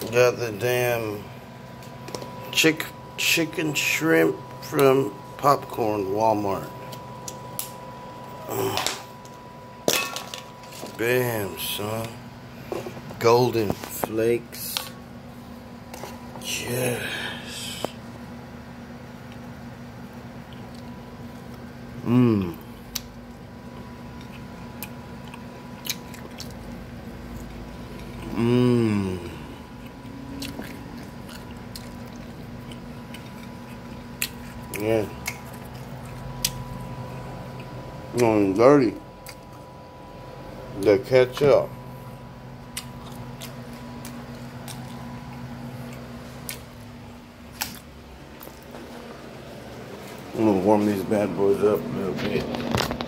Got the damn chick chicken shrimp from popcorn Walmart. Bam, son. Golden flakes. Yes. Mmm. Mmm. Yeah. Mm, dirty. The ketchup. I'm gonna warm these bad boys up a little bit.